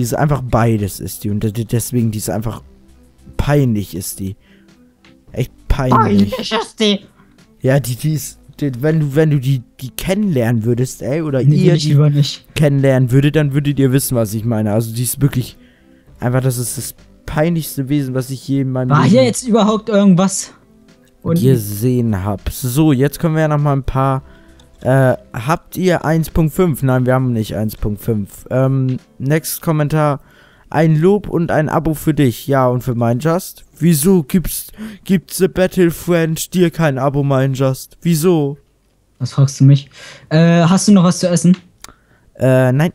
Die ist einfach beides ist die. Und deswegen, die ist einfach peinlich ist die. Echt peinlich. Peinlich ist die. Ja, die, die ist. Die, wenn du, wenn du die, die kennenlernen würdest, ey, oder nee, ihr die nicht. kennenlernen würdet, dann würdet ihr wissen, was ich meine. Also die ist wirklich. Einfach, das ist das peinlichste Wesen, was ich je in meinem War Leben hier jetzt überhaupt irgendwas? Und gesehen hab. So, jetzt können wir ja noch mal ein paar äh, habt ihr 1.5? Nein, wir haben nicht 1.5. Ähm, next Kommentar. Ein Lob und ein Abo für dich. Ja, und für mein Just? Wieso gibt's, gibt's The Battlefriend dir kein Abo, mein Just? Wieso? Was fragst du mich? Äh, hast du noch was zu essen? Äh, nein.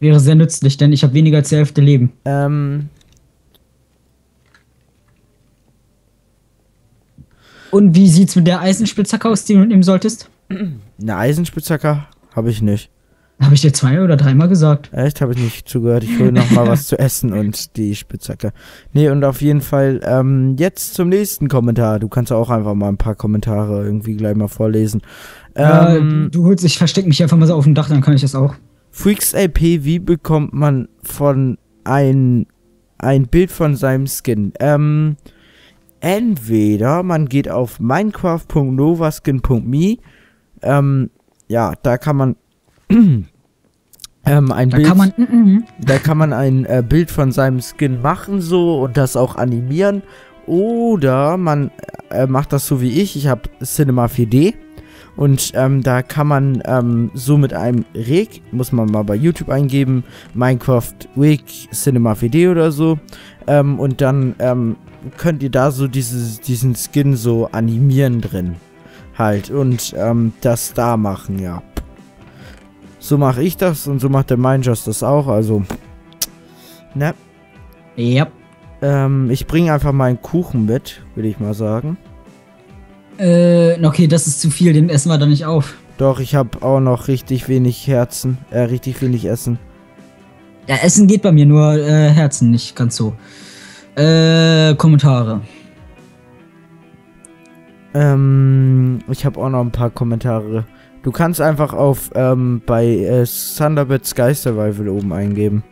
Wäre sehr nützlich, denn ich habe weniger als die Hälfte Leben. Ähm. Und wie sieht's mit der Eisenspitzhacke aus, die du nehmen solltest? Eine Eisenspitzhacke habe ich nicht. Habe ich dir zwei oder dreimal gesagt? Echt? Habe ich nicht zugehört. Ich hole noch mal was zu essen und die Spitzhacke. Nee, und auf jeden Fall ähm, jetzt zum nächsten Kommentar. Du kannst auch einfach mal ein paar Kommentare irgendwie gleich mal vorlesen. Ähm, du holst, ich verstecke mich einfach mal so auf dem Dach, dann kann ich das auch. Freaks LP, wie bekommt man von ein, ein Bild von seinem Skin? Ähm, entweder man geht auf minecraft.novaskin.me ähm, ja, da kann man ähm, ein da Bild, kann man, mm, mm. da kann man ein äh, Bild von seinem Skin machen so und das auch animieren. Oder man äh, macht das so wie ich. Ich habe Cinema 4D. Und ähm, da kann man ähm, so mit einem Reg, muss man mal bei YouTube eingeben, Minecraft Rig Cinema 4D oder so. Ähm, und dann ähm, könnt ihr da so dieses, diesen Skin so animieren drin halt und ähm, das da machen, ja. So mache ich das und so macht der Mindjust das auch, also. Ne? Ja. Ähm, ich bringe einfach meinen Kuchen mit, würde ich mal sagen. Äh, okay, das ist zu viel, den essen wir dann nicht auf. Doch, ich habe auch noch richtig wenig Herzen, äh, richtig wenig Essen. Ja, Essen geht bei mir, nur äh, Herzen nicht ganz so. Äh, Kommentare. Ähm, ich habe auch noch ein paar Kommentare. Du kannst einfach auf ähm, bei äh, Thunderbird Sky Survival oben eingeben.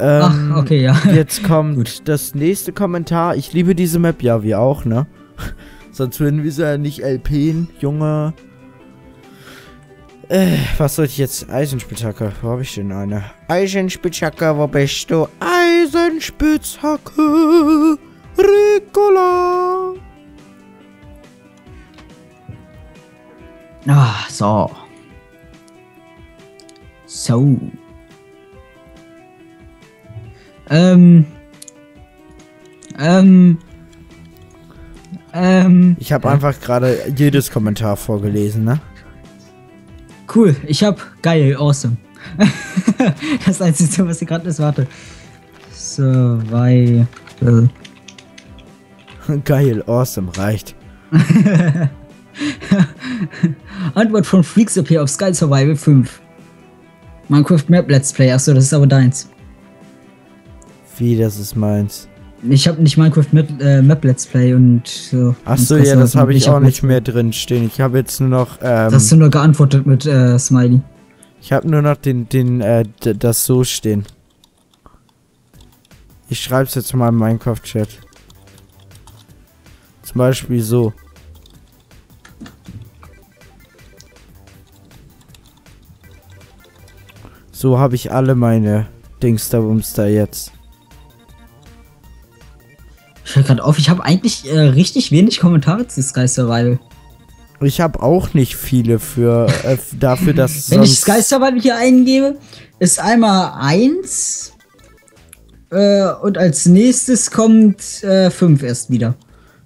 Ähm, Ach, okay, ja. Jetzt kommt das nächste Kommentar. Ich liebe diese Map, ja, wir auch, ne? Sonst würden wir sie ja nicht LPen, Junge. Äh, was soll ich jetzt? Eisenspitzhacke. Wo habe ich denn eine? Eisenspitzhacke, wo bist du? Eisenspitzhacke. Ricola. Ah, so. So. Ähm. Ähm. Ähm. Ich habe einfach gerade jedes Kommentar vorgelesen, ne? Cool, ich hab geil, awesome. das einzige, was hier gerade ist, warte. Survival. Geil, awesome, reicht. Antwort von Freaks OP auf Sky Survival 5. Minecraft Map Let's Play. Achso, das ist aber deins. Wie, das ist meins? Ich habe nicht Minecraft Map, äh, Map Let's Play und so. Achso, ja, das habe ich, ich auch nicht mehr drin stehen. Ich habe jetzt nur noch. Ähm, das hast du nur geantwortet mit äh, Smiley. Ich habe nur noch den, den, äh, das so stehen. Ich schreibe es jetzt mal im Minecraft-Chat. Zum Beispiel so. So habe ich alle meine Dingsterbums da jetzt. Ich höre gerade auf, ich habe eigentlich äh, richtig wenig Kommentare zu Sky Survival. Ich habe auch nicht viele für äh, dafür, dass Wenn ich Sky Survival hier eingebe, ist einmal eins äh, und als nächstes kommt 5 äh, erst wieder.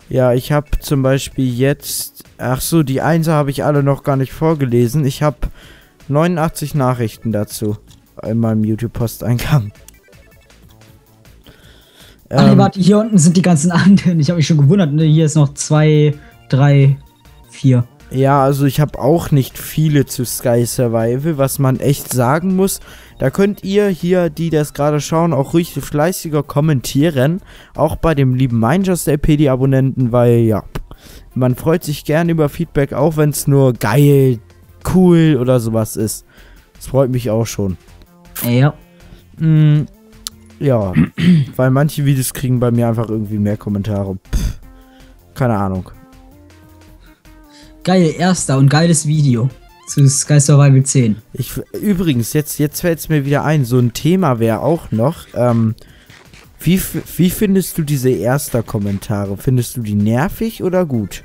Ja, ich habe zum Beispiel jetzt, ach so, die Einser habe ich alle noch gar nicht vorgelesen. Ich habe 89 Nachrichten dazu in meinem YouTube-Posteingang. Ach nee, warte, hier unten sind die ganzen anderen. Ich habe mich schon gewundert. Ne? Hier ist noch zwei, drei, vier. Ja, also ich habe auch nicht viele zu Sky Survival, was man echt sagen muss. Da könnt ihr hier, die das gerade schauen, auch ruhig fleißiger kommentieren. Auch bei dem lieben Mindjust LP, die Abonnenten, weil ja, man freut sich gern über Feedback, auch wenn es nur geil, cool oder sowas ist. Das freut mich auch schon. Ja. Mm, ja, weil manche Videos kriegen bei mir einfach irgendwie mehr Kommentare. Pff, keine Ahnung. Geil, erster und geiles Video zu Sky Survival 10. Ich, übrigens, jetzt, jetzt fällt es mir wieder ein, so ein Thema wäre auch noch, ähm, wie, wie findest du diese erster Kommentare? Findest du die nervig oder gut?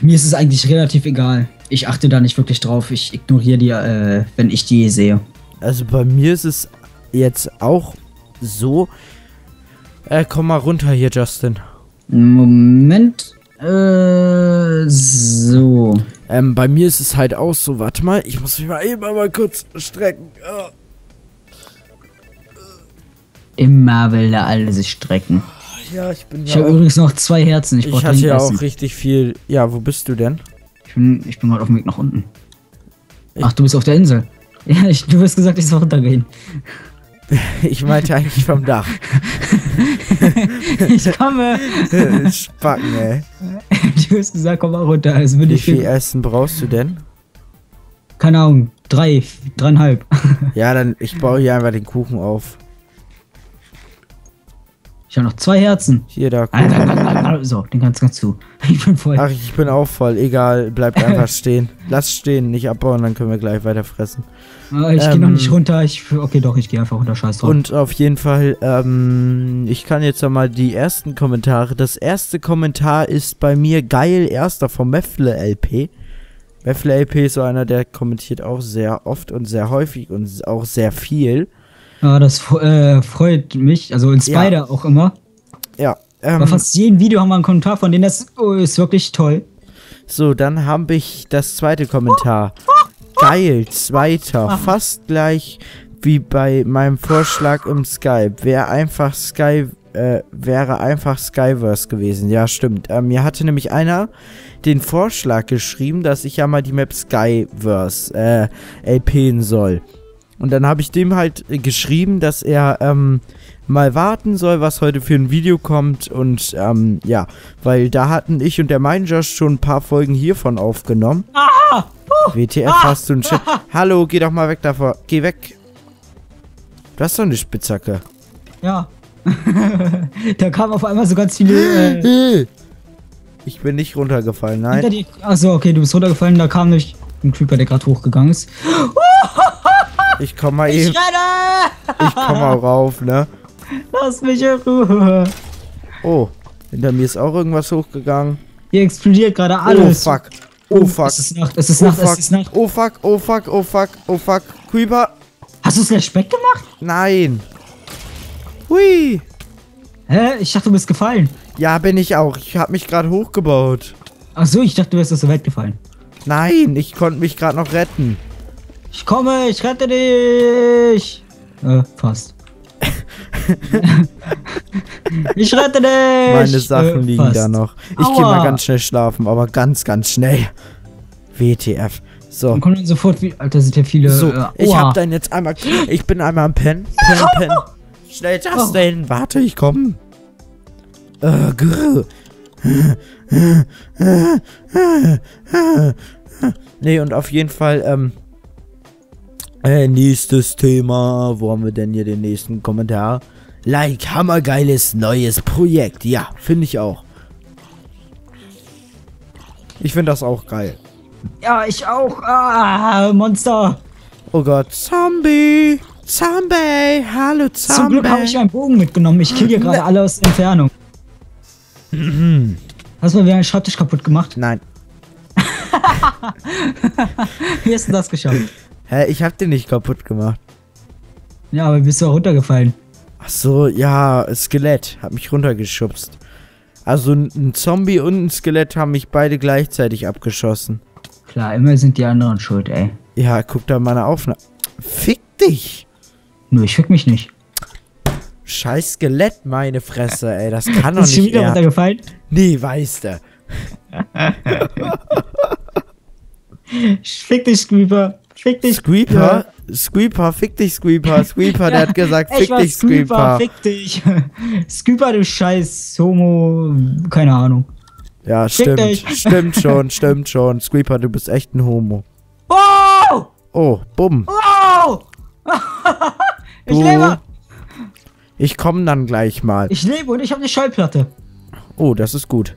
Mir ist es eigentlich relativ egal. Ich achte da nicht wirklich drauf. Ich ignoriere die, äh, wenn ich die sehe. Also bei mir ist es jetzt auch so. Äh, komm mal runter hier, Justin. Moment. Äh, so. Ähm, bei mir ist es halt auch so, warte mal, ich muss mich mal eben mal kurz strecken. Ah. Immer will der alle sich strecken. Ja, ich bin Ich ja habe auch, übrigens noch zwei Herzen. Ich, ich hatte ja auch richtig viel. Ja, wo bist du denn? Ich bin, ich bin gerade auf dem Weg nach unten. Ich- Ach, du bist auf der Insel. Ja, ich, du hast gesagt, ich soll runtergehen. Ich meinte eigentlich vom Dach. ich komme. Spacken, ey. Du hast gesagt, komm mal runter. Also bin Wie ich viel Essen brauchst du denn? Keine Ahnung. Drei, dreieinhalb. Ja, dann ich baue hier einfach den Kuchen auf. Ich habe noch zwei Herzen. Hier, da. Kuchen. So, den kannst ganz zu. Ich bin voll. Ach, ich bin auch voll. Egal, bleibt einfach stehen. Lass stehen, nicht abbauen, dann können wir gleich weiter fressen. Ah, ich gehe noch ähm, nicht runter. Ich, okay, doch, ich gehe einfach runter. Scheiß drauf. Und auf jeden Fall, ähm, ich kann jetzt einmal die ersten Kommentare. Das erste Kommentar ist bei mir geil, erster vom Meffle LP. Meffle LP ist so einer, der kommentiert auch sehr oft und sehr häufig und auch sehr viel. ja, das äh, freut mich. Also uns Ja. beide auch immer. Ja, Bei ähm, fast jedem Video haben wir einen Kommentar von denen. Das oh, ist wirklich toll. so, dann habe ich das zweite Kommentar. Geil, zweiter, fast gleich wie bei meinem Vorschlag im Skype. Wäre einfach Sky, äh, wäre einfach Skyverse gewesen. Ja, stimmt. Ähm, mir hatte nämlich einer den Vorschlag geschrieben, dass ich ja mal die Map Skyverse äh, LPen soll. Und dann habe ich dem halt geschrieben, dass er ähm, mal warten soll, was heute für ein Video kommt. Und ähm, ja, weil da hatten ich und der Mein Josh schon ein paar Folgen hiervon aufgenommen. WTF hast du ein Shit. Hallo, geh doch mal weg davor. Geh weg. Du hast doch eine Spitzhacke. Ja. da kamen auf einmal so ganz viele. Äh, Ich bin nicht runtergefallen, nein. Achso, okay, du bist runtergefallen. Da kam nämlich ein Creeper, der gerade hochgegangen ist. Ich komm mal Ich eben. renne! Ich komm mal rauf, ne? Lass mich in Ruhe. Oh, hinter mir ist auch irgendwas hochgegangen. Hier explodiert gerade Oh alles. fuck. Oh fuck. Es ist Nacht, es ist Oh Nacht, es fuck. ist Nacht. Oh fuck. Oh fuck. Oh fuck. Oh fuck. Creeper. Hast du Slash Back gemacht? Nein. Hui. Hä? Ich dachte, du bist gefallen. Ja, bin ich auch. Ich hab mich gerade hochgebaut. Achso, ich dachte, du wärst aus der Welt gefallen. Nein, ich konnte mich gerade noch retten. Ich komme, ich rette dich. Äh, fast. ich rette dich. Meine Sachen äh, liegen fast. da noch. Ich gehe mal ganz schnell schlafen, aber ganz, ganz schnell. WTF. So. Dann kommt dann sofort wie. Alter, sind ja viele. So, äh, ich hab dann jetzt einmal. Ich bin einmal am Pen. Pen, Pen. Schnell Justin. Warte, ich komm. Äh, grr. Nee, und auf jeden Fall, ähm. Äh, nächstes Thema. Wo haben wir denn hier den nächsten Kommentar? Like, hammergeiles neues Projekt. Ja, finde ich auch. Ich finde das auch geil. Ja, ich auch. Ah, Monster. Oh Gott, Zombie! Zombie! Hallo Zombie! Zum Glück habe ich meinen Bogen mitgenommen. Ich kill hier gerade alle aus der Entfernung. Hast du mal wieder einen Schreibtisch kaputt gemacht? Nein. Wie hast du das geschafft? Hä, ich hab den nicht kaputt gemacht. Ja, aber bist du auch runtergefallen. Ach so, ja, Skelett hat mich runtergeschubst. Also ein Zombie und ein Skelett haben mich beide gleichzeitig abgeschossen. Klar, immer sind die anderen schuld, ey. Ja, guck da meine Aufnahme. Fick dich! Nur ich fick mich nicht. Scheiß Skelett, meine Fresse, ey. Das kann doch Ist schon nicht wieder er. runtergefallen? Nee, weißt du. Fick dich, Squeeper. Fick dich. Squeeper? Squeeper, fick dich, Squeeper. Squeeper, der hat gesagt, fick dich, Squeeper. Fick dich. Squeeper, du scheiß Homo. Keine Ahnung. Ja, Fick stimmt. dich. Stimmt schon, stimmt schon. Squeeper, du bist echt ein Homo. Oh! Oh, bumm. Oh! Ich Du- lebe! Ich komme dann gleich mal. Ich lebe und ich habe eine Schallplatte. Oh, das ist gut.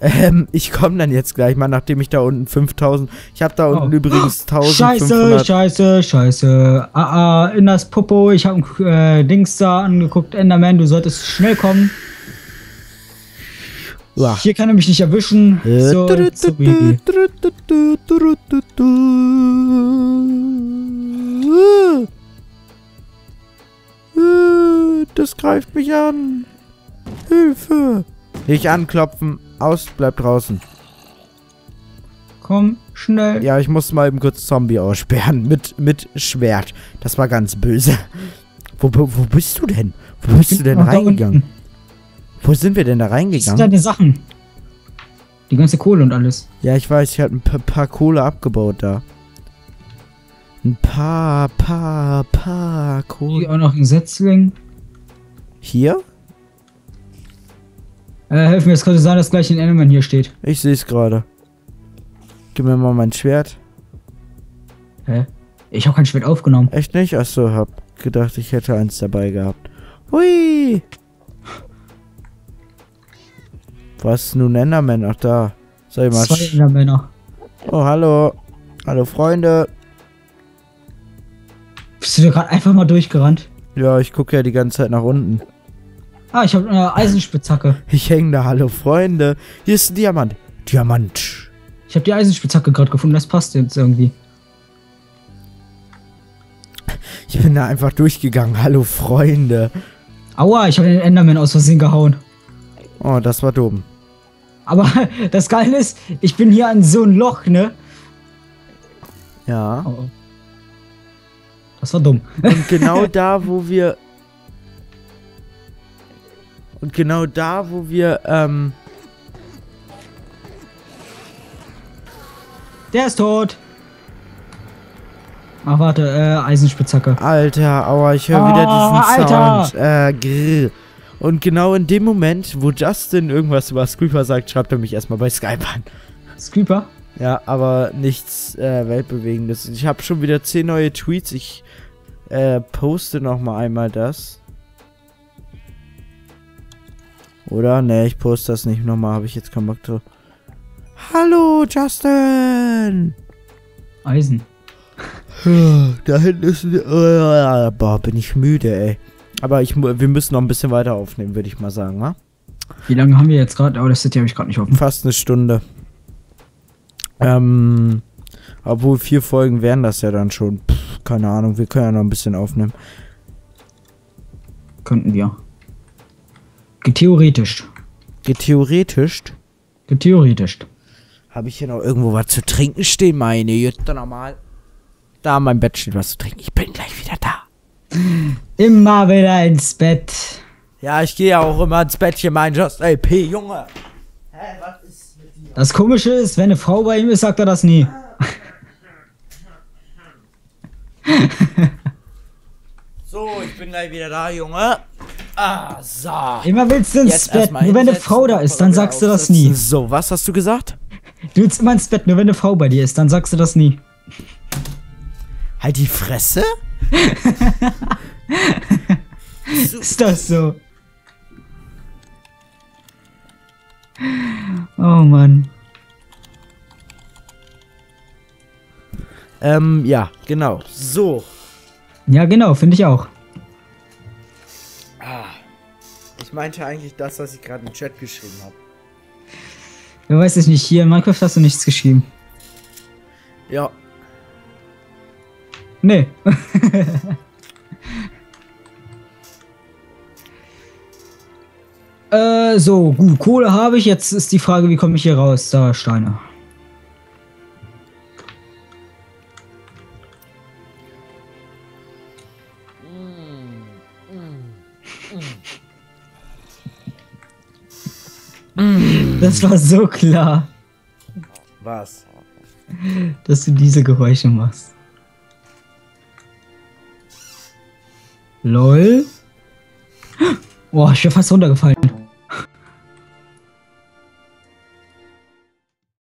Ähm, ich komme dann jetzt gleich mal, nachdem ich da unten 5000. Ich habe da unten Oh. übrigens Scheiße, 1500. scheiße, scheiße. Ah, ah, in das Popo. Ich habe ein äh, Dings da angeguckt. Enderman, du solltest schnell kommen. Uah. Hier kann er mich nicht erwischen. So, so Das greift mich an. Hilfe. Nicht anklopfen. Aus, bleib draußen. Komm, schnell. Ja, ich muss mal eben kurz Zombie aussperren. Mit, mit Schwert. Das war ganz böse. Wo, wo, bist du denn? Wo bist du denn reingegangen? Wo sind wir denn da Das sind reingegangen? deine Sachen. Die ganze Kohle und alles. Ja, ich weiß, ich habe ein paar, paar Kohle abgebaut da. Ein paar, paar, paar Kohle. Hier auch noch ein Setzling. Hier? Äh, helf mir, es könnte sein, dass gleich ein Enderman hier steht. Ich sehe es gerade. Gib mir mal mein Schwert. Hä? Ich habe kein Schwert aufgenommen. Echt nicht? Achso, hab gedacht, ich hätte eins dabei gehabt. Hui! Was ist nun Enderman? Ach da. Ich mal. Zwei Endermänner. Oh, hallo. Hallo, Freunde. Bist du gerade einfach mal durchgerannt? Ja, ich gucke ja die ganze Zeit nach unten. Ah, ich habe eine Eisenspitzhacke. Ich hänge da. Hallo, Freunde. Hier ist ein Diamant. Diamant. Ich habe die Eisenspitzhacke gerade gefunden. Das passt jetzt irgendwie. Ich bin da einfach durchgegangen. Hallo, Freunde. Aua, ich habe den Enderman aus Versehen gehauen. Oh, das war dumm. Aber das Geile ist, ich bin hier an so ein Loch, ne? Ja. Oh, oh. Das war dumm. Und genau da, wo wir. Und genau da, wo wir, ähm. Der ist tot. Ach, warte, äh, Eisenspitzhacke. Alter, aua, ich höre Oh, wieder diesen Alter. Sound. Äh, grrr. Und genau in dem Moment, wo Justin irgendwas über Screeper sagt, schreibt er mich erstmal bei Skype an. Screeper? Ja, aber nichts äh, Weltbewegendes. Ich habe schon wieder 10 neue Tweets. Ich äh, poste noch mal einmal das. Oder? Ne, ich poste das nicht nochmal. Habe ich jetzt keinen Bock drauf. Hallo, Justin! Eisen. Da hinten ist ein... Äh, boah, bin ich müde, ey. Aber ich, wir müssen noch ein bisschen weiter aufnehmen, würde ich mal sagen, wa? Wie lange haben wir jetzt gerade? Oh, das City habe ich gerade nicht offen. Fast eine Stunde. Ähm, obwohl vier Folgen wären das ja dann schon. Pff, keine Ahnung, wir können ja noch ein bisschen aufnehmen. Könnten wir. Getheoretisch. Theoretisch Getheoretisch. habe ich hier noch irgendwo was zu trinken stehen, meine Jütte nochmal. Da an meinem Bett steht was zu trinken. Ich bin gleich wieder da. Immer wieder ins Bett. Ja, ich gehe auch immer ins Bettchen, mein Just LP, Junge. Hä, was ist mit dir? Das Komische ist, wenn eine Frau bei ihm ist, sagt er das nie. So, ich bin gleich wieder da, Junge. Ah, so. Immer willst du ins Jetzt Bett. Nur wenn eine Frau da ist, dann sagst du das nie. So, was hast du gesagt? Du willst immer ins Bett, nur wenn eine Frau bei dir ist, dann sagst du das nie. Halt die Fresse? Ist das so? Oh Mann. Ähm, ja, genau. So. Ja, genau, finde ich auch. Meinte eigentlich das, was ich gerade im Chat geschrieben habe. Wer weiß es nicht, hier in Minecraft hast du nichts geschrieben. Ja. Nee. äh, so, gut, Kohle habe ich. Jetzt ist die Frage, wie komme ich hier raus? Da, Steine. Das war so klar, Was? dass du diese Geräusche machst. LOL. Boah, ich wäre fast runtergefallen.